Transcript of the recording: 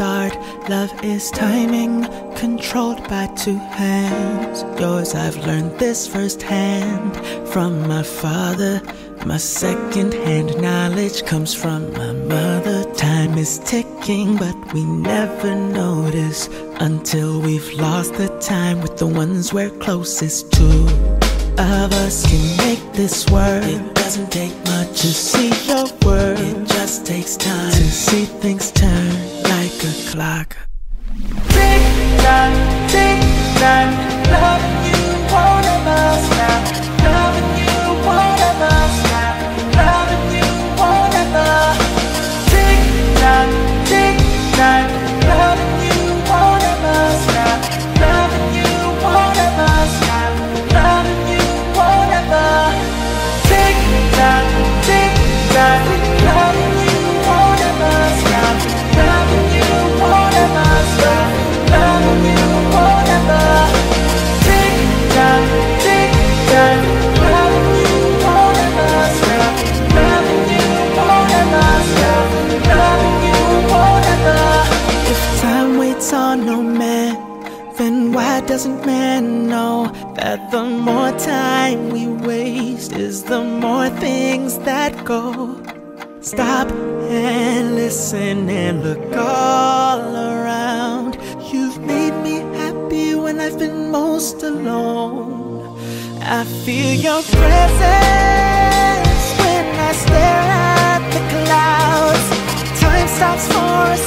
Love is timing, controlled by two hands. Yours, I've learned this firsthand from my father. My second hand knowledge comes from my mother. Time is ticking, but we never notice until we've lost the time with the ones we're closest to. Of us can make this work. It doesn't take much to see your worth. It just takes time to see things turn clock. Tick tock, tick that the more time we waste is the more things that go? Stop and listen and look all around. You've made me happy when I've been most alone. I feel your presence when I stare at the clouds. Time stops for a